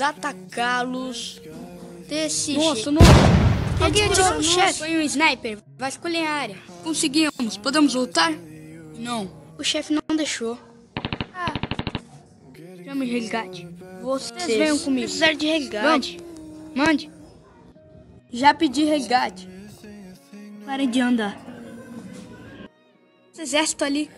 Atacá-los desse Nossa, não. Alguém atirou no chefe. Foi um sniper. Vai escolher a área. Conseguimos. Podemos voltar? Não. O chefe não deixou. Ah. Chame resgate. Vocês venham comigo. Precisar de resgate. Mande. Já pedi resgate. Parem de andar. Esse exército ali.